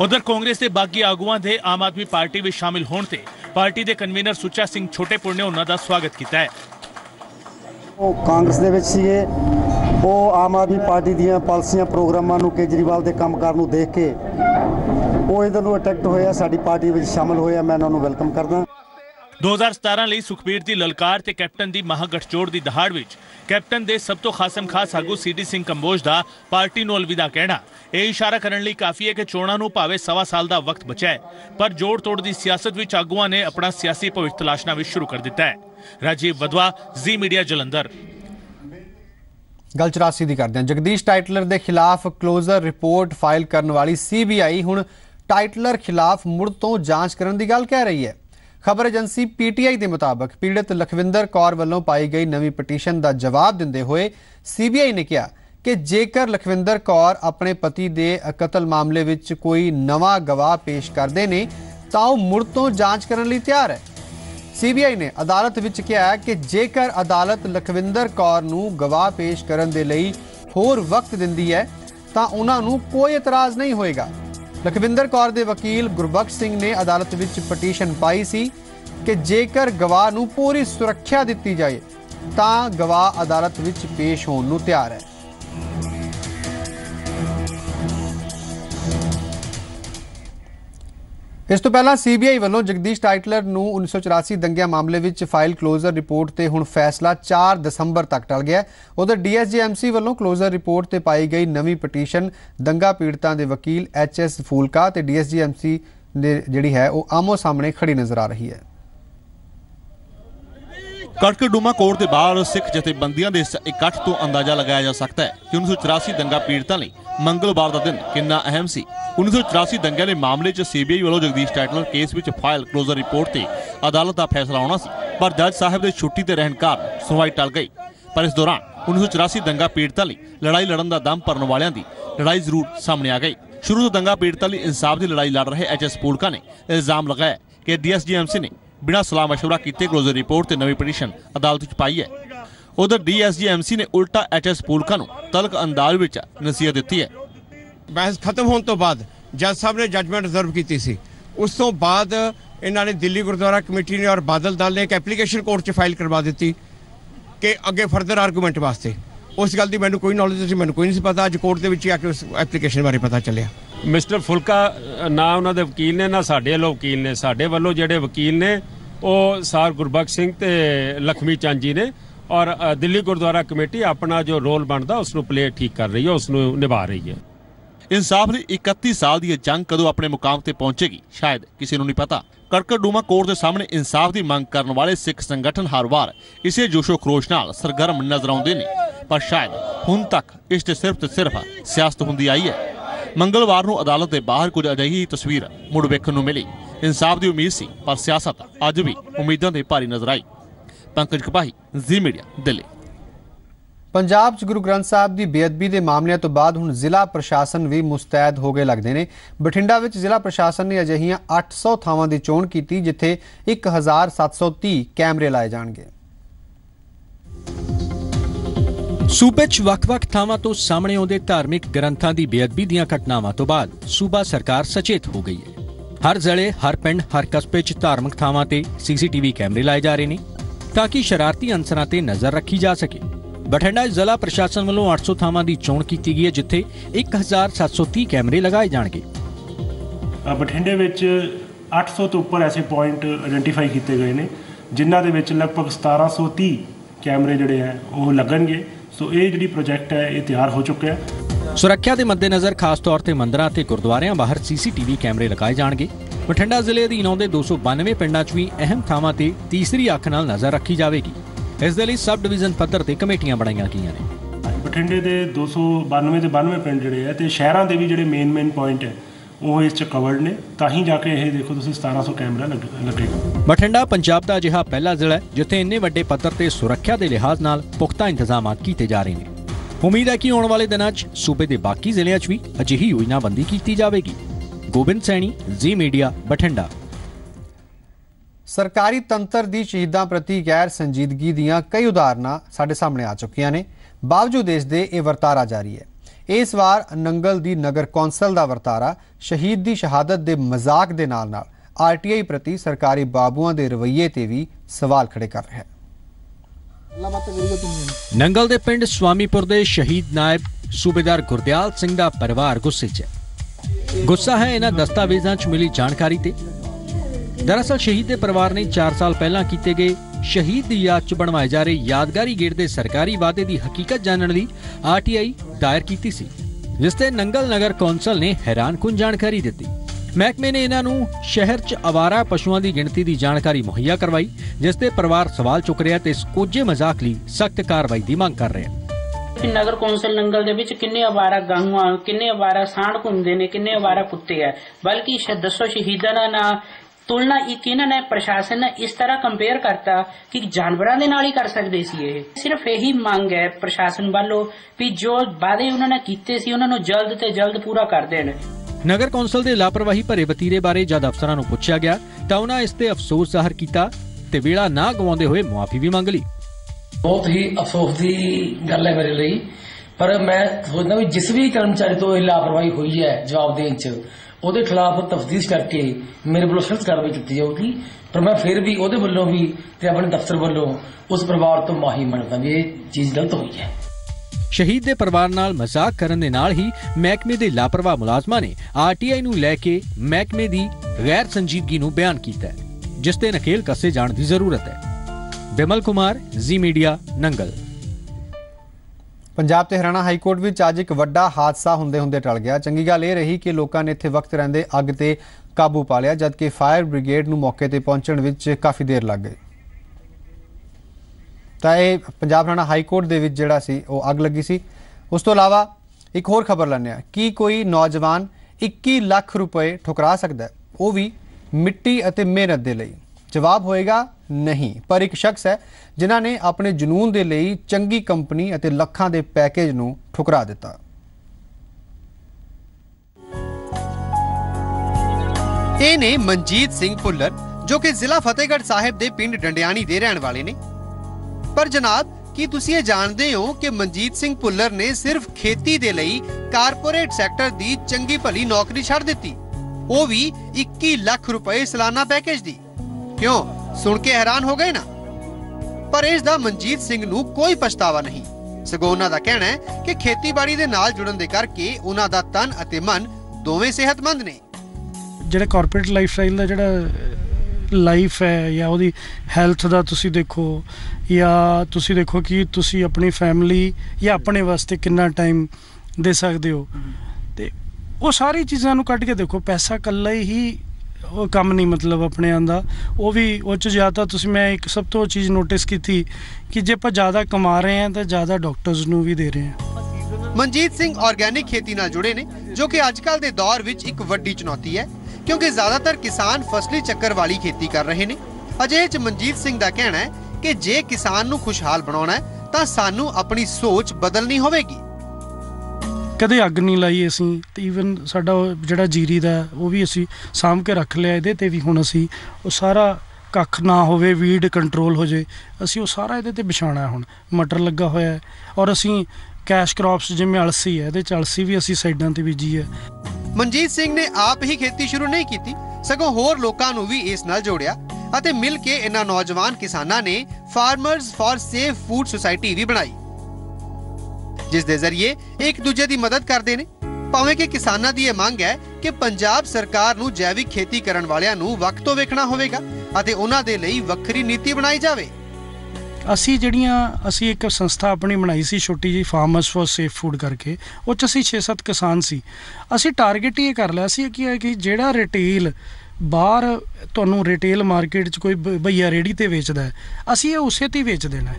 ਉਧਰ ਕਾਂਗਰਸ ਦੇ ਬਾਗੀ ਆਗੂਆਂ ਦੇ ਆਮ ਆਦਮੀ ਪਾਰਟੀ ਵਿੱਚ ਸ਼ਾਮਿਲ ਹੋਣ ਤੇ ਪਾਰਟੀ ਦੇ ਕਨਵੀਨਰ ਸੁੱਚਾ ਸਿੰਘ ਛੋਟੇਪੁਰ ਨੇ ਉਹਨਾਂ ਦਾ ਸਵਾਗਤ ਕੀਤਾ ਹੈ। ਉਹ ਕਾਂਗਰਸ ਦੇ ਵਿੱਚ ਸੀਗੇ। ਉਹ ਆਮ ਆਦਮੀ ਪਾਰਟੀ ਦੀਆਂ ਪਾਲਿਸੀਆਂ ਪ੍ਰੋਗਰਾਮਾਂ ਨੂੰ ਕੇਜਰੀਵਾਲ ਦੇ ਕੰਮਕਾਰ ਨੂੰ ਦੇਖ ਕੇ ਉਹ ਇਹਦੇ ਨੂੰ ਅਟੈਕਟ ਹੋਇਆ ਸਾਡੀ ਪਾਰਟੀ ਵਿੱਚ ਸ਼ਾਮਲ ਹੋਇਆ। ਮੈਂ ਉਹਨਾਂ ਨੂੰ ਵੈਲਕਮ ਕਰਦਾ। 2017 ਲਈ ਸੁਖਬੀਰ ਦੀ ਲਲਕਾਰ ਤੇ ਕੈਪਟਨ ਦੀ ਮਹਾਗਠਜੋੜ ਦੀ ਦਹਾੜ ਵਿੱਚ ਕੈਪਟਨ ਦੇ ਸਭ ਤੋਂ ਖਾਸਮ ਖਾਸ ਆਗੂ ਸੀਡੀ ਸਿੰਘ ਕੰਬੋਜ ਦਾ ਪਾਰਟੀ ਨੂੰ ਅਲਵਿਦਾ ਕਹਿਣਾ। ਇਹ ਇਸ਼ਾਰਾ ਕਰਨ ਲਈ ਕਾਫੀ ਹੈ ਕਿ ਚੋਣਾਂ ਨੂੰ ਭਾਵੇਂ ਸਵਾ ਸਾਲ ਦਾ ਵਕਤ ਬਚਿਆ ਹੈ, ਪਰ ਜੋੜ ਤੋੜ ਦੀ ਸਿਆਸਤ ਵਿੱਚ ਆਗੂਆਂ ਨੇ ਆਪਣਾ ਸਿਆਸੀ ਭਵਿੱਖ ਤਲਾਸ਼ਣਾ ਵੀ ਸ਼ੁਰੂ ਕਰ ਦਿੱਤਾ ਹੈ। Rajiv Wadhwa, Zee media, Jalandhar. ਗੱਲ 84 ਦੀ ਕਰਦੇ ਹਾਂ। ਜਗਦੀਸ਼ ਟਾਈਟਲਰ ਦੇ ਖਿਲਾਫ ਕਲੋਜ਼ਰ ਰਿਪੋਰਟ ਫਾਈਲ ਕਰਨ ਵਾਲੀ ਸੀਬੀਆਈ ਹੁਣ ਟਾਈਟਲਰ ਖਿਲਾਫ ਮੁੜ ਤੋਂ ਜਾਂਚ ਕਰਨ ਦੀ ਗੱਲ ਕਹਿ ਰਹੀ ਹੈ। ਖਬਰ ਏਜੰਸੀ ਪੀਟੀਆਈ ਦੇ ਮੁਤਾਬਕ ਪੀੜਤ ਲਖਵਿੰਦਰ ਕੌਰ ਵੱਲੋਂ ਪਾਈ ਗਈ ਨਵੀਂ ਪਟੀਸ਼ਨ ਦਾ ਜਵਾਬ ਦਿੰਦੇ ਹੋਏ ਸੀਬੀਆਈ ਨੇ ਕਿਹਾ ਕਿ ਜੇਕਰ ਲਖਵਿੰਦਰ ਕੌਰ ਆਪਣੇ ਪਤੀ ਦੇ ਕਤਲ ਮਾਮਲੇ ਵਿੱਚ ਕੋਈ ਨਵਾਂ ਗਵਾਹ ਪੇਸ਼ ਕਰਦੇ ਨੇ, ਤਾਂ ਉਹ ਮੁੜ ਤੋਂ ਜਾਂਚ ਕਰਨ ਲਈ ਤਿਆਰ ਹੈ। ਸੀਬੀਆਈ ਨੇ ਅਦਾਲਤ ਵਿੱਚ ਕਿਹਾ ਕਿ ਜੇਕਰ ਅਦਾਲਤ ਲਖਵਿੰਦਰ ਕੌਰ ਨੂੰ ਗਵਾਹ ਪੇਸ਼ ਕਰਨ ਦੇ ਲਈ ਹੋਰ ਵਕਤ ਦਿੰਦੀ ਹੈ, ਤਾਂ ਉਹਨਾਂ ਨੂੰ ਕੋਈ ਇਤਰਾਜ਼ ਨਹੀਂ ਹੋਏਗਾ। ਲਖਵਿੰਦਰ ਕੌਰ ਦੇ ਵਕੀਲ ਗੁਰਬਖਸ਼ ਸਿੰਘ ਨੇ ਅਦਾਲਤ ਵਿੱਚ ਪਟੀਸ਼ਨ ਪਾਈ ਸੀ ਕਿ ਜੇਕਰ ਗਵਾਹ ਨੂੰ ਪੂਰੀ ਸੁਰੱਖਿਆ ਦਿੱਤੀ ਜਾਏ, ਤਾਂ ਗਵਾਹ ਅਦਾਲਤ ਵਿੱਚ ਪੇਸ਼ ਹੋਣ ਨੂੰ ਤਿਆਰ ਹੈ। ਇਸ ਤੋਂ ਪਹਿਲਾਂ ਸੀਬੀਆਈ ਵੱਲੋਂ ਜਗਦੀਸ਼ ਟਾਈਟਲਰ ਨੂੰ 1984 ਦੰਗਿਆਂ ਮਾਮਲੇ ਵਿੱਚ ਫਾਈਲ ਕਲੋਜ਼ਰ ਰਿਪੋਰਟ ਤੇ ਹੁਣ ਫੈਸਲਾ 4 ਦਸੰਬਰ ਤੱਕ ਟਲ ਗਿਆ ਉਧਰ ਡੀਐਸਜੀਐਮਸੀ ਵੱਲੋਂ ਕਲੋਜ਼ਰ ਰਿਪੋਰਟ ਤੇ ਪਾਈ ਗਈ ਨਵੀਂ ਪਟੀਸ਼ਨ ਦੰਗਾ ਪੀੜਤਾਂ ਦੇ ਵਕੀਲ ਐਚਐਸ ਫੂਲਕਾ ਤੇ ਡੀਐਸਜੀਐਮਸੀ ਜਿਹੜੀ ਹੈ ਉਹ ਆਮੋ ਸਾਹਮਣੇ ਖੜੀ ਨਜ਼ਰ ਆ ਰਹੀ ਹੈ। ਕੜਕੜਡੂਮਾ ਕੋਰਟ ਦੇ ਬਾਹਰ ਸਿੱਖ ਜਥੇਬੰਦੀਆਂ ਦੇ ਇਸ ਇਕੱਠ ਤੋਂ ਅੰਦਾਜ਼ਾ ਲਗਾਇਆ ਜਾ ਸਕਦਾ ਹੈ ਕਿ 1984 ਦੰਗਾ ਪੀੜਤਾਂ ਲਈ ਮੰਗਲਵਾਰ ਦਾ ਦਿਨ ਕਿੰਨਾ ਅਹਿਮ ਸੀ। 1984 ਦੰਗਿਆਂ ਦੇ ਮਾਮਲੇ 'ਚ ਸੀਬੀਆਈ ਵੱਲੋਂ ਜਗਦੀਸ਼ ਟਾਈਟਲਰ ਕੇਸ ਵਿੱਚ ਫਾਈਲ ਕਲੋਜ਼ਰ ਰਿਪੋਰਟ ਤੇ ਅਦਾਲਤ ਦਾ ਫੈਸਲਾ ਆਉਣਾ ਸੀ, ਪਰ ਜੱਜ ਸਾਹਿਬ ਦੇ ਛੁੱਟੀ ਤੇ ਰਹਿਣ ਕਾਰਨ ਸੁਣਵਾਈ ਟਲ ਗਈ। ਪਰ ਇਸ ਦੌਰਾਨ 1984 ਦੰਗਾ ਪੀੜਤਾਂ ਲਈ ਲੜਾਈ ਲੜਨ ਦਾ ਦਮ ਭਰਨ ਵਾਲਿਆਂ ਦੀ ਲੜਾਈ ਜ਼ਰੂਰ ਸਾਹਮਣੇ ਆ ਗਈ। ਸ਼ੁਰੂ ਤੋਂ ਦੰਗਾ ਪੀੜਤਾਂ ਲਈ ਇਨਸਾਫ ਦੀ ਲੜਾਈ ਲੜ ਰਹੇ ਐਚਐਸ ਪੂਲਕਾ ਨੇ ਇਲਜ਼ਾਮ ਲਗਾਇਆ ਕਿ ਡੀਐਸਜੀਐਮਸੀ ਨੇ ਬਿਨਾਂ ਸਲਾਹ مشورہ ਕੀਤੇ ਕਲੋਜ਼ਰ ਰਿਪੋਰਟ ਤੇ ਨਵੀਂ ਪਟੀਸ਼ਨ ਅਦਾਲਤ ਵਿੱਚ ਪਾਈ ਹੈ ਉਧਰ ਡੀਐਸਜੀਐਮਸੀ ਨੇ ਉਲਟਾ ਐਚਐਸ ਪੂਲਕਾ ਨੂੰ ਤਲਕ ਅੰਦਾਜ਼ ਵਿੱਚ ਨਸੀਹਤ ਦਿੱਤੀ ਹੈ ਬਹਿਸ ਖਤਮ ਹੋਣ ਤੋਂ ਬਾਅਦ ਜੱਜ ਸਾਹਿਬ ਨੇ ਜੱਜਮੈਂਟ ਰਿਜ਼ਰਵ ਕੀਤੀ ਸੀ ਉਸ ਤੋਂ ਬਾਅਦ ਇਹਨਾਂ ਨੇ ਦਿੱਲੀ ਗੁਰਦੁਆਰਾ ਕਮੇਟੀ ਨੇ ਔਰ ਬਾਦਲ ਦਲ ਨੇ ਇੱਕ ਐਪਲੀਕੇਸ਼ਨ ਕੋਰਟ 'ਚ ਫਾਈਲ ਕਰਵਾ ਦਿੱਤੀ ਕਿ ਅੱਗੇ ਫਰਦਰ ਆਰਗੂਮੈਂਟ ਵਾਸਤੇ ਉਸ ਗੱਲ ਦੀ ਮੈਨੂੰ ਕੋਈ ਨੌਲੇਜ ਨਹੀਂ ਮੈਨੂੰ ਕੋਈ ਨਹੀਂ ਸੀ ਪਤਾ ਅੱਜ ਕੋਰਟ ਦੇ ਵਿੱਚ ਆ ਕੇ ਉਸ ਐਪਲੀਕੇਸ਼ਨ ਬਾਰੇ ਪਤਾ ਚੱਲਿਆ ਮਿਸਟਰ ਫੁਲਕਾ, ਨਾ ਉਹਨਾਂ ਦੇ ਵਕੀਲ ਨੇ, ਨਾ ਸਾਡੇ ਵੱਲੋਂ ਵਕੀਲ ਨੇ। ਸਾਡੇ ਵੱਲੋਂ ਜਿਹੜੇ ਵਕੀਲ ਨੇ, ਉਹ ਸਾਰ ਗੁਰਬਖਸ਼ ਸਿੰਘ ਤੇ ਲਖਮੀ ਚੰਦ ਜੀ ਨੇ ਔਰ ਦਿੱਲੀ ਗੁਰਦੁਆਰਾ ਕਮੇਟੀ ਆਪਣਾ ਜੋ ਰੋਲ ਬਣਦਾ ਉਸ ਨੂੰ ਪਲੇ ਠੀਕ ਕਰ ਰਹੀ ਹੈ ਉਸ ਨੂੰ ਨਿਭਾ ਰਹੀ ਹੈ। ਇਨਸਾਫ ਲਈ 31 ਸਾਲ ਦੀ ਇਹ ਜੰਗ ਕਦੋਂ ਆਪਣੇ ਮੁਕਾਮ ਤੇ ਪਹੁੰਚੇਗੀ? ਸ਼ਾਇਦ ਕਿਸੇ ਨੂੰ ਨਹੀਂ ਪਤਾ। ਕੜਕੜਡੂਮਾ ਕੋਰਟ ਦੇ ਸਾਹਮਣੇ ਇਨਸਾਫ ਦੀ ਮੰਗ ਕਰਨ ਵਾਲੇ ਸਿੱਖ ਸੰਗਠਨ ਹਰ ਵਾਰ ਇਸੇ ਜੋਸ਼ੋ ਖਰੋਸ਼ ਨਾਲ ਸਰਗਰਮ ਨਜ਼ਰ ਆਉਂਦੇ ਨੇ। ਪਰ ਸ਼ਾਇਦ ਹੁਣ ਤੱਕ ਇਸ ਤੇ ਸਿਰਫ ਤੇ ਸਿਰਫ ਸਿਆਸਤ ਹੁੰਦੀ ਆਈ ਹੈ। ਮੰਗਲਵਾਰ ਨੂੰ ਅਦਾਲਤ ਦੇ ਬਾਹਰ ਕੁਝ ਅਜਿਹੀ ਤਸਵੀਰ ਮੁੜ ਵੇਖਣ ਨੂੰ ਮਿਲੀ। ਇਨਸਾਫ ਦੀ ਉਮੀਦ ਸੀ, ਪਰ ਸਿਆਸਤ ਅੱਜ ਵੀ ਉਮੀਦਾਂ ਦੇ ਭਾਰੀ ਨਜ਼ਰ ਆਈ। Pankaj Kapahi, Zee media, Delhi. Punjab 'ਚ ਗੁਰੂ ਗ੍ਰੰਥ ਸਾਹਿਬ ਦੀ ਬੇਅਦਬੀ ਦੇ ਮਾਮਲਿਆਂ ਤੋਂ ਬਾਅਦ ਹੁਣ ਜ਼ਿਲ੍ਹਾ ਪ੍ਰਸ਼ਾਸਨ ਵੀ ਮੁਸਤੈਦ ਹੋ ਗਏ ਲੱਗਦੇ ਨੇ। ਬਠਿੰਡਾ ਵਿੱਚ ਜ਼ਿਲ੍ਹਾ ਪ੍ਰਸ਼ਾਸਨ ਨੇ ਅਜਿਹੀਆਂ 800 ਥਾਵਾਂ ਦੀ ਚੋਣ ਕੀਤੀ, ਜਿੱਥੇ 1730 ਕੈਮਰੇ ਲਾਏ ਜਾਣਗੇ। ਸੂਬੇ 'ਚ ਵੱਖ-ਵੱਖ ਥਾਵਾਂ ਤੋਂ ਸਾਹਮਣੇ ਆਉਂਦੇ ਧਾਰਮਿਕ ਗ੍ਰੰਥਾਂ ਦੀ ਬੇਅਦਬੀ ਦੀਆਂ ਘਟਨਾਵਾਂ ਤੋਂ ਬਾਅਦ ਸੂਬਾ ਸਰਕਾਰ ਸਚੇਤ ਹੋ ਗਈ ਹੈ। ਹਰ ਜ਼ਿਲ੍ਹੇ, ਹਰ ਪਿੰਡ, ਹਰ ਕਸਬੇ 'ਚ ਧਾਰਮਿਕ ਥਾਵਾਂ ਤੇ ਸੀਸੀਟੀਵੀ ਕੈਮਰੇ ਲਾਏ ਜਾ ਰਹੇ ਨੇ ਤਾਂ ਕਿ ਸ਼ਰਾਰਤੀ ਅਨਸਰਾਂ ਤੇ ਨਜ਼ਰ ਰੱਖੀ ਜਾ ਸਕੇ। ਬਠਿੰਡਾ ਜ਼ਿਲ੍ਹਾ ਪ੍ਰਸ਼ਾਸਨ ਵੱਲੋਂ 800 ਥਾਵਾਂ ਦੀ ਚੋਣ ਕੀਤੀ ਗਈ ਹੈ, ਜਿੱਥੇ 1730 ਕੈਮਰੇ ਲਗਾਏ ਜਾਣਗੇ। ਬਠਿੰਡੇ ਵਿੱਚ 800 ਤੋਂ ਉੱਪਰ ਐਸੇ ਪੁਆਇੰਟ ਆਇਡੈਂਟੀਫਾਈ ਕੀਤੇ ਗਏ ਨੇ, ਜਿਨ੍ਹਾਂ ਦੇ ਵਿੱਚ ਲਗਭਗ 1730 ਕੈਮਰੇ ਜਿਹੜੇ ਆ ਉਹ ਲੱਗਣਗੇ। ਸੋ ਇਹ ਜਿਹੜੀ ਪ੍ਰੋਜੈਕਟ ਹੈ ਇਹ ਤਿਆਰ ਹੋ ਚੁੱਕਿਆ ਹੈ। ਸੁਰੱਖਿਆ ਦੇ ਮੱਦੇਨਜ਼ਰ ਖਾਸ ਤੌਰ ਤੇ ਮੰਦਰਾਂ ਤੇ ਗੁਰਦੁਆਰਿਆਂ ਬਾਹਰ ਸੀਸੀਟੀਵੀ ਕੈਮਰੇ ਲਗਾਏ ਜਾਣਗੇ। ਬਠਿੰਡਾ ਜ਼ਿਲ੍ਹੇ ਅਧੀਨ ਆਉਂਦੇ 292 ਪਿੰਡਾਂ 'ਚ ਵੀ ਅਹਿਮ ਥਾਵਾਂ ਤੇ ਤੀਸਰੀ ਅੱਖ ਨਾਲ ਨਜ਼ਰ ਰੱਖੀ ਜਾਵੇਗੀ। ਇਸ ਦੇ ਲਈ ਸਬ ਡਿਵੀਜ਼ਨ ਪੱਧਰ ਤੇ ਕਮੇਟੀਆਂ ਬਣਾਈਆਂ ਗਈਆਂ ਨੇ। ਬਠਿੰਡੇ ਦੇ 292 ਦੇ 92 ਪਿੰਡ ਜਿਹੜੇ ਆ ਤੇ ਸ਼ਹਿਰਾਂ ਦੇ ਵੀ ਜਿਹੜੇ ਮੇਨ ਮੇਨ ਪੁਆਇੰਟ ਹੈ ਉਹ ਇਸ ਚ ਕਵਰਡ ਨੇ ਤਾਂ ਹੀ ਜਾ ਕੇ ਇਹ ਦੇਖੋ ਤੁਸੀਂ 1700 ਕੈਮਰਾ ਲੱਗੇਗਾ। ਬਠਿੰਡਾ ਪੰਜਾਬ ਦਾ ਅਜਿਹਾ ਪਹਿਲਾ ਜ਼ਿਲ੍ਹਾ ਹੈ ਜਿੱਥੇ ਇੰਨੇ ਵੱਡੇ ਪੱਧਰ ਤੇ ਸੁਰੱਖਿਆ ਦੇ ਲਿਹਾਜ਼ ਨਾਲ ਪੁਖਤਾ ਇੰਤਜ਼ਾਮਾਤ ਕੀਤੇ ਜਾ ਰਹੇ ਨੇ। ਉਮੀਦ ਹੈ ਕਿ ਆਉਣ ਵਾਲੇ ਦਿਨਾਂ 'ਚ ਸੂਬੇ ਦੇ ਬਾਕੀ ਜ਼ਿਲ੍ਹਿਆਂ 'ਚ ਵੀ ਅਜਿਹੀ ਯੋਜਨਾਬੰਦੀ ਕੀਤੀ ਜਾਵੇਗੀ। Gobind Saini Zee media Bathinda. ਸਰਕਾਰੀ ਤੰਤਰ ਦੀ ਸ਼ਹੀਦਾਂ ਪ੍ਰਤੀ ਗੈਰ ਸੰਜੀਦਗੀ ਦੀਆਂ ਕਈ ਉਦਾਹਰਨਾਂ ਸਾਡੇ ਸਾਹਮਣੇ ਆ ਚੁੱਕੀਆਂ ਨੇ। ਬਾਵਜੂਦ ਇਸ ਦੇ ਇਹ ਵਰਤਾਰਾ ਜਾਰੀ ਹੈ। ਇਸ ਵਾਰ ਨੰਗਲ ਦੀ ਨਗਰ ਕੌਂਸਲ ਦਾ ਵਰਤਾਰਾ ਸ਼ਹੀਦ ਦੀ ਸ਼ਹਾਦਤ ਦੇ ਮਜ਼ਾਕ ਦੇ ਨਾਲ-ਨਾਲ ਆਰਟੀਆਈ ਪ੍ਰਤੀ ਸਰਕਾਰੀ ਬਾਬੂਆਂ ਦੇ ਰਵੱਈਏ ਤੇ ਵੀ ਸਵਾਲ ਖੜੇ ਕਰ ਰਿਹਾ ਹੈ। ਨੰਗਲ ਦੇ ਪਿੰਡ ਸਵਾਮੀਪੁਰ ਦੇ ਸ਼ਹੀਦ ਨਾਇਬ ਸੂਬੇਦਾਰ ਗੁਰਦਿਆਲ ਸਿੰਘ ਦਾ ਪਰਿਵਾਰ ਗੁੱਸੇ 'ਚ ਹੈ। ਗੁੱਸਾ ਹੈ ਇਹਨਾਂ ਦਸਤਾਵੇਜ਼ਾਂ 'ਚ ਮਿਲੀ ਜਾਣਕਾਰੀ ਤੇ। ਦਰਅਸਲ ਸ਼ਹੀਦ ਦੇ ਪਰਿਵਾਰ ਨੇ 4 ਸਾਲ ਪਹਿਲਾਂ ਕੀਤੇ ਗਏ ਸ਼ਹੀਦ ਦੀ ਯਾਦ 'ਚ ਬਣਵਾਏ ਜਾ ਰਹੇ ਯਾਦਗਾਰੀ ਗੇਟ ਦੇ ਸਰਕਾਰੀ ਵਾਅਦੇ ਦੀ ਹਕੀਕਤ ਜਾਣਨ ਲਈ ਆਰਟੀਆਈ ਦਾਇਰ ਕੀਤੀ ਸੀ, ਜਿਸ ਤੇ ਨੰਗਲ ਨਗਰ ਕੌਂਸਲ ਨੇ ਹੈਰਾਨਕੁਨ ਜਾਣਕਾਰੀ ਦਿੱਤੀ। ਮਹਿਕਮੇ ਨੇ ਇਹਨਾਂ ਨੂੰ ਸ਼ਹਿਰ 'ਚ ਆਵਾਰਾ ਪਸ਼ੂਆਂ ਦੀ ਗਿਣਤੀ ਦੀ ਜਾਣਕਾਰੀ ਮੁਹੱਈਆ ਕਰਵਾਈ, ਜਿਸ ਤੇ ਪਰਿਵਾਰ ਸਵਾਲ ਚੁੱਕ ਰਿਹਾ ਤੇ ਇਸ ਕੋਝੇ ਮਜ਼ਾਕ ਲਈ ਸਖਤ ਕਾਰਵਾਈ ਦੀ ਮੰਗ ਕਰ ਰਿਹਾ। ਕਿ ਨਗਰ ਕੌਂਸਲ ਨੰਗਲ ਦੇ ਵਿੱਚ ਕਿੰਨੇ ਅਵਾਰਾ ਗਾਂਵਾਂ ਕਿੰਨੇ ਅਵਾਰਾ ਸਾਂਢ ਘੁੰਮਦੇ ਨੇ, ਕਿੰਨੇ ਅਵਾਰਾ ਕੁੱਤੇ ਆ, ਬਲਕਿ ਸ਼ ਦੱਸੋ ਸ਼ਹੀਦਾਂ ਦਾ ਨਾ ਤੁਲਨਾ ਇੱਕ ਇਹਨਾਂ ਨੇ ਪ੍ਰਸ਼ਾਸਨ ਨੇ ਇਸ ਤਰ੍ਹਾਂ ਕੰਪੇਅਰ ਕਰਤਾ ਕਿ ਜਾਨਵਰਾਂ ਦੇ ਨਾਲ ਹੀ ਕਰ ਸਕਦੇ ਸੀ ਇਹ। ਸਿਰਫ ਇਹੀ ਮੰਗ ਹੈ ਪ੍ਰਸ਼ਾਸਨ ਵੱਲੋਂ ਵੀ ਜੋ ਵਾਅਦੇ ਉਹਨਾਂ ਨੇ ਕੀਤੇ ਸੀ ਉਹਨਾਂ ਨੂੰ ਜਲਦ ਤੇ ਜਲਦ ਪੂਰਾ ਕਰ ਦੇਣ। ਨਗਰ ਕੌਂਸਲ ਦੇ ਲਾਪਰਵਾਹੀ ਭਰੇ ਵਤੀਰੇ ਬਾਰੇ ਜਦ ਅਫਸਰਾਂ ਨੂੰ ਪੁੱਛਿਆ ਗਿਆ ਤਾਂ ਉਹਨਾਂ ਇਸ ਤੇ ਅਫਸੋਸ ਜ਼ਾਹਰ ਕੀਤਾ ਤੇ ਵੇਲਾ ਨਾ ਗਵਾਉਂਦੇ ਹੋਏ ਮੁਆਫੀ ਵੀ ਮੰਗ ਲਈ। ਬਹੁਤ ਹੀ ਅਫਸੋਸ ਦੀ ਗੱਲ ਹੈ ਮੇਰੇ ਲਈ ਪਰ ਮੈਂ ਸੋਚਦਾ ਵੀ ਜਿਸ ਵੀ ਕਰਮਚਾਰੀ ਤੋਂ ਇਹ ਲਾਪਰਵਾਹੀ ਹੋਈ ਹੈ ਜਵਾਬ ਦੇਣ 'ਚ ਉਹਦੇ ਖਿਲਾਫ ਤਫਤੀਸ਼ ਕਰਕੇ ਮੇਰੇ ਵੱਲੋਂ ਸਖਤ ਕਾਰਵਾਈ ਕੀਤੀ ਜਾਊਗੀ। ਪਰ ਮੈਂ ਫਿਰ ਵੀ ਉਹਦੇ ਵੱਲੋਂ ਵੀ ਤੇ ਆਪਣੇ ਦਫ਼ਤਰ ਵੱਲੋਂ ਉਸ ਪਰਿਵਾਰ ਤੋਂ ਮਾਹੀ ਮੰਗਦਾ ਵੀ ਇਹ ਚੀਜ਼ ਗਲਤ ਹੋਈ ਹੈ। ਸ਼ਹੀਦ ਦੇ ਪਰਿਵਾਰ ਨਾਲ ਮਜ਼ਾਕ ਕਰਨ ਦੇ ਨਾਲ ਹੀ ਮਹਿਕਮੇ ਦੇ ਲਾਪਰਵਾਹ ਮੁਲਾਜ਼ਮਾਂ ਨੇ ਆਰਟੀਆਈ ਨੂੰ ਲੈ ਕੇ ਮਹਿਕਮੇ ਦੀ ਗੈਰ ਸੰਜੀਦਗੀ ਨੂੰ ਬਿਆਨ ਕੀਤਾ ਹੈ, ਜਿਸ ਤੇ ਨਕੇਲ ਕੱਸੇ ਜਾਣ ਦੀ ਜ਼ਰੂਰਤ ਹੈ। Bimal Kumar, Zee media, Nangal. Punjab ਤੇ ਹਰਿਆਣਾ ਹਾਈ ਕੋਰਟ ਵਿੱਚ ਅੱਜ ਇੱਕ ਵੱਡਾ ਹਾਦਸਾ ਹੁੰਦੇ ਹੁੰਦੇ ਟਲ ਗਿਆ। ਚੰਗੀ ਗੱਲ ਇਹ ਰਹੀ ਕਿ ਲੋਕਾਂ ਨੇ ਇੱਥੇ ਵਕਤ ਰਹਿੰਦੇ ਅੱਗ ਤੇ ਕਾਬੂ ਪਾ ਲਿਆ, ਜਦਕਿ ਫਾਇਰ ਬ੍ਰਿਗੇਡ ਨੂੰ ਮੌਕੇ ਤੇ ਪਹੁੰਚਣ ਵਿੱਚ ਕਾਫੀ ਦੇਰ ਲੱਗ ਗਈ। ਤਾਂ ਇਹ ਪੰਜਾਬ ਹਰਿਆਣਾ ਹਾਈ ਕੋਰਟ ਦੇ ਵਿੱਚ ਜਿਹੜਾ ਸੀ, ਉਹ ਅੱਗ ਲੱਗੀ ਸੀ। ਉਸ ਤੋਂ ਇਲਾਵਾ ਇੱਕ ਹੋਰ ਖਬਰ ਲੈਣੇ ਆ ਕੀ ਕੋਈ ਨੌਜਵਾਨ 21 ਲੱਖ ਰੁਪਏ ਠੁਕਰਾ ਸਕਦਾ ਉਹ ਵੀ ਮਿੱਟੀ ਅਤੇ ਮਿਹਨਤ ਦੇ ਲਈ। ਜਵਾਬ ਹੋਏਗਾ ਨਹੀਂ। ਪਰ ਇੱਕ ਸ਼ਖਸ ਹੈ ਜਿਨ੍ਹਾਂ ਨੇ ਆਪਣੇ ਜਨੂਨ ਦੇ ਲਈ ਚੰਗੀ ਕੰਪਨੀ ਅਤੇ ਲੱਖਾਂ ਦੇ ਪੈਕੇਜ ਨੂੰ ਠੁਕਰਾ ਦਿੱਤਾ। ਇਹ ਨੇ ਮਨਜੀਤ ਸਿੰਘ ਭੁੱਲਰ, ਜੋ ਕਿ ਜ਼ਿਲ੍ਹਾ ਫਤਿਹਗੜ੍ਹ ਸਾਹਿਬ ਦੇ ਪਿੰਡ ਡੰਡਿਆਣੀ ਦੇ ਰਹਿਣ ਵਾਲੇ ਨੇ। ਪਰ ਜਨਾਬ, ਕੀ ਤੁਸੀਂ ਇਹ ਜਾਣਦੇ ਹੋ ਕਿ ਮਨਜੀਤ ਸਿੰਘ ਭੁੱਲਰ ਨੇ ਸਿਰਫ ਖੇਤੀ ਦੇ ਲਈ ਕਾਰਪੋਰੇਟ ਸੈਕਟਰ ਦੀ ਚੰਗੀ ਭਲੀ ਨੌਕਰੀ ਛੱਡ ਦਿੱਤੀ? ਉਹ ਵੀ 21 ਲੱਖ ਰੁਪਏ ਸਾਲਾਨਾ ਪੈਕੇਜ ਦੀ। ਕਿਉਂ? ਸੁਣ ਕੇ ਹੈਰਾਨ ਹੋ ਗਏ ਨਾ? ਪਰ ਇਸ ਦਾ ਮਨਜੀਤ ਸਿੰਘ ਨੂੰ ਕੋਈ ਪਛਤਾਵਾ ਨਹੀਂ। ਸਗੋਂ ਉਹਨਾਂ ਦਾ ਕਹਿਣਾ ਹੈ ਕਿ ਖੇਤੀਬਾੜੀ ਦੇ ਨਾਲ ਜੁੜਨ ਦੇ ਕਰਕੇ ਉਹਨਾਂ ਦਾ ਤਨ ਅਤੇ ਮਨ ਦੋਵੇਂ ਸਿਹਤਮੰਦ ਨੇ। ਜਿਹੜਾ ਕਾਰਪੋਰੇਟ ਲਾਈਫ ਦਾ ਜਿਹੜਾ ਲਾਈਫ ਹੈ ਜਾਂ ਉਹਦੀ ਹੈਲਥ ਦਾ ਤੁਸੀਂ ਦੇਖੋ, ਜਾਂ ਤੁਸੀਂ ਦੇਖੋ ਕਿ ਤੁਸੀਂ ਆਪਣੀ ਫੈਮਿਲੀ ਜਾਂ ਆਪਣੇ ਵਾਸਤੇ ਕਿੰਨਾ ਟਾਈਮ ਦੇ ਸਕਦੇ ਹੋ। ਤੇ ਉਹ ਸਾਰੀ ਚੀਜ਼ਾਂ ਨੂੰ ਕੱਢ ਕੇ ਦੇਖੋ, ਪੈਸਾ ਕੱਲਾ ਹੀ ਉਹ ਕੰਮ ਨਹੀਂ ਮਤਲਬ ਆਪਣੇ ਆਂਦਾ ਉਹ ਵੀ ਉਹ ਚ ਜ਼ਿਆਦਾ ਤੁਸੀਂ ਮੈਂ ਇੱਕ ਸਭ ਤੋਂ ਚੀਜ਼ ਨੋਟਿਸ ਕੀਤੀ ਕਿ ਜੇ ਆਪਾਂ ਜ਼ਿਆਦਾ ਕਮਾ ਰਹੇ ਹਾਂ ਤਾਂ ਜ਼ਿਆਦਾ ਡਾਕਟਰਸ ਨੂੰ ਵੀ ਦੇ ਰਹੇ ਹਾਂ। ਮਨਜੀਤ ਸਿੰਘ ਆਰਗੈਨਿਕ ਖੇਤੀ ਨਾਲ ਜੁੜੇ ਨੇ, ਜੋ ਕਿ ਅੱਜਕੱਲ ਦੇ ਦੌਰ ਵਿੱਚ ਇੱਕ ਵੱਡੀ ਚੁਣੌਤੀ ਹੈ, ਕਿਉਂਕਿ ਜ਼ਿਆਦਾਤਰ ਕਿਸਾਨ ਫਸਲੀ ਚੱਕਰ ਵਾਲੀ ਖੇਤੀ ਕਰ ਰਹੇ ਨੇ। ਅਜਿਹੇ ਚ ਮਨਜੀਤ ਸਿੰਘ ਦਾ ਕਹਿਣਾ ਹੈ ਕਿ ਜੇ ਕਿਸਾਨ ਨੂੰ ਖੁਸ਼ਹਾਲ ਬਣਾਉਣਾ ਹੈ, ਤਾਂ ਸਾਨੂੰ ਆਪਣੀ ਸੋਚ ਬਦਲਣੀ ਹੋਵੇਗੀ। ਕਦੇ ਅੱਗ ਨਹੀਂ ਲਾਈ ਅਸੀਂ ਤੇ ਈਵਨ ਸਾਡਾ ਜਿਹੜਾ ਜੀਰੀ ਦਾ ਉਹ ਵੀ ਅਸੀਂ ਸਾਂਭ ਕੇ ਰੱਖ ਲਿਆ, ਇਹਦੇ ਤੇ ਵੀ ਹੁਣ ਅਸੀਂ ਉਹ ਸਾਰਾ ਕੱਖ ਨਾ ਹੋਵੇ ਵੀਡ ਕੰਟਰੋਲ ਹੋ ਜੇ, ਅਸੀਂ ਉਹ ਸਾਰਾ ਇਹਦੇ ਤੇ ਵਿਛਾਣਾ ਹੁਣ। ਮਟਰ ਲੱਗਾ ਹੋਇਆ ਹੈ ਔਰ ਅਸੀਂ ਕੈਸ਼ ਕ੍ਰੌਪਸ ਜਿਵੇਂ ਅਲਸੀ ਹੈ, ਇਹਦੇ ਚ ਅਲਸੀ ਵੀ ਅਸੀਂ ਸਾਈਡਾਂ ਤੇ ਬੀਜੀ ਹੈ। ਮਨਜੀਤ ਸਿੰਘ ਨੇ ਆਪ ਹੀ ਖੇਤੀ ਸ਼ੁਰੂ ਨਹੀਂ ਕੀਤੀ, ਸਗੋਂ ਹੋਰ ਲੋਕਾਂ ਨੂੰ ਵੀ ਇਸ ਨਾਲ ਜੋੜਿਆ ਅਤੇ ਮਿਲ ਕੇ ਇਹਨਾਂ ਨੌਜਵਾਨ ਕਿਸਾਨਾਂ ਨੇ farmers for safe food society ਵੀ ਬਣਾਈ। ਜਿਸ ਦੇ ਜ਼ਰੀਏ ਇੱਕ ਦੂਜੇ ਦੀ ਮਦਦ ਕਰਦੇ ਨੇ। ਭਾਵੇਂ ਕਿ ਕਿਸਾਨਾਂ ਦੀ ਇਹ ਮੰਗ ਹੈ ਕਿ ਪੰਜਾਬ ਸਰਕਾਰ ਨੂੰ ਜੈਵਿਕ ਖੇਤੀ ਕਰਨ ਵਾਲਿਆਂ ਨੂੰ ਵਕਤ ਤੋਂ ਵੇਖਣਾ ਹੋਵੇਗਾ ਅਤੇ ਉਹਨਾਂ ਦੇ ਲਈ ਵੱਖਰੀ ਨੀਤੀ ਬਣਾਈ ਜਾਵੇ। ਅਸੀਂ ਜਿਹੜੀਆਂ ਅਸੀਂ ਇੱਕ ਸੰਸਥਾ ਆਪਣੀ ਬਣਾਈ ਸੀ ਛੋਟੀ ਜੀ ਫਾਰਮਰਸ ਫॉर ਸੇਫ ਫੂਡ ਕਰਕੇ ਉਹ ਚ ਅਸੀਂ 6-7 ਕਿਸਾਨ ਸੀ। ਅਸੀਂ ਟਾਰਗੇਟ ਇਹ ਕਰ ਲਿਆ ਸੀ ਕਿ ਕਿ ਜਿਹੜਾ ਰਿਟੇਲ ਬਾਹਰ ਤੁਹਾਨੂੰ ਰਿਟੇਲ ਮਾਰਕੀਟ 'ਚ ਕੋਈ ਭਈਆ ਰੇੜੀ ਤੇ ਵੇਚਦਾ ਹੈ ਅਸੀਂ ਇਹ ਉਸੇ ਤੇ ਹੀ ਵੇਚ ਦੇਣਾ ਹੈ।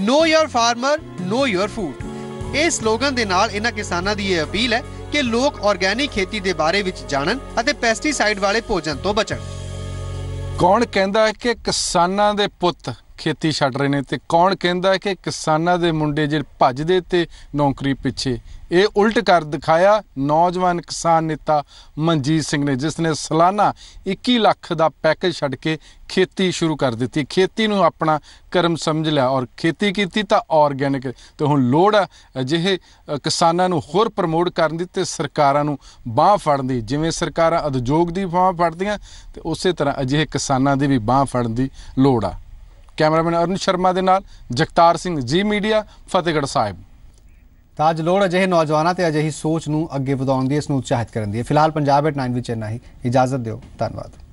Know your farmer know your food ਇਹ ਸਲੋਗਨ ਦੇ ਨਾਲ ਇਹਨਾਂ ਕਿਸਾਨਾਂ ਦੀ ਇਹ ਅਪੀਲ ਹੈ ਕਿ ਲੋਕ ਆਰਗੈਨਿਕ ਖੇਤੀ ਦੇ ਬਾਰੇ ਵਿੱਚ ਜਾਣਨ ਅਤੇ ਪੈਸਟੀਸਾਈਡ ਵਾਲੇ ਭੋਜਨ ਤੋਂ ਬਚਣ। ਕੌਣ ਕਹਿੰਦਾ ਹੈ ਕਿ ਕਿਸਾਨਾਂ ਦੇ ਪੁੱਤ ਖੇਤੀ ਛੱਡ ਰਹੇ ਨੇ ਤੇ ਕੌਣ ਕਹਿੰਦਾ ਹੈ ਕਿ ਕਿਸਾਨਾਂ ਦੇ ਮੁੰਡੇ ਜਿਹੜੇ ਭੱਜਦੇ ਤੇ ਨੌਕਰੀ ਪਿੱਛੇ ਇਹ ਉਲਟ ਕਰ ਦਿਖਾਇਆ ਨੌਜਵਾਨ ਕਿਸਾਨ ਨੇਤਾ ਮਨਜੀਤ ਸਿੰਘ ਨੇ, ਜਿਸ ਨੇ ਸਾਲਾਨਾ 21 ਲੱਖ ਦਾ ਪੈਕੇਜ ਛੱਡ ਕੇ ਖੇਤੀ ਸ਼ੁਰੂ ਕਰ ਦਿੱਤੀ। ਖੇਤੀ ਨੂੰ ਆਪਣਾ ਕਰਮ ਸਮਝ ਲਿਆ ਔਰ ਖੇਤੀ ਕੀਤੀ ਤਾਂ ਆਰਗੈਨਿਕ ਤੇ ਹੁਣ ਲੋੜ ਹੈ ਅਜਿਹੇ ਕਿਸਾਨਾਂ ਨੂੰ ਹੋਰ ਪ੍ਰਮੋਟ ਕਰਨ ਦੀ ਤੇ ਸਰਕਾਰਾਂ ਨੂੰ ਬਾਹ ਫੜਨ ਦੀ। ਜਿਵੇਂ ਸਰਕਾਰਾਂ ਉਦਯੋਗ ਦੀ ਬਾਹ ਫੜਦੀਆਂ, ਤੇ ਉਸੇ ਤਰ੍ਹਾਂ ਅਜਿਹੇ ਕਿਸਾਨਾਂ ਦੀ ਵੀ ਬਾਹ ਫੜਨ ਦੀ ਲੋੜ ਆ। ਕੈਮਰਾਮੈਨ ਅਰੁਣ ਸ਼ਰਮਾ ਦੇ ਨਾਲ ਜਗਤਾਰ ਸਿੰਘ, ਜੀ ਮੀਡੀਆ, ਫਤਿਹਗੜ੍ਹ ਸਾਹਿਬ। ਤਾਂ ਅੱਜ ਲੋੜ ਅਜਿਹੇ ਨੌਜਵਾਨਾਂ ਤੇ ਅਜਿਹੀ ਸੋਚ ਨੂੰ ਅੱਗੇ ਵਧਾਉਣ ਦੀ ਇਸ ਨੂੰ ਉਤਸ਼ਾਹਿਤ ਕਰਨ ਦੀ ਹੈ। ਫਿਲਹਾਲ ਪੰਜਾਬ ਐਟ 9 ਵਿੱਚ ਇੰਨਾ ਹੀ। ਇਜਾਜ਼ਤ ਦਿਓ। ਧੰਨਵਾਦ।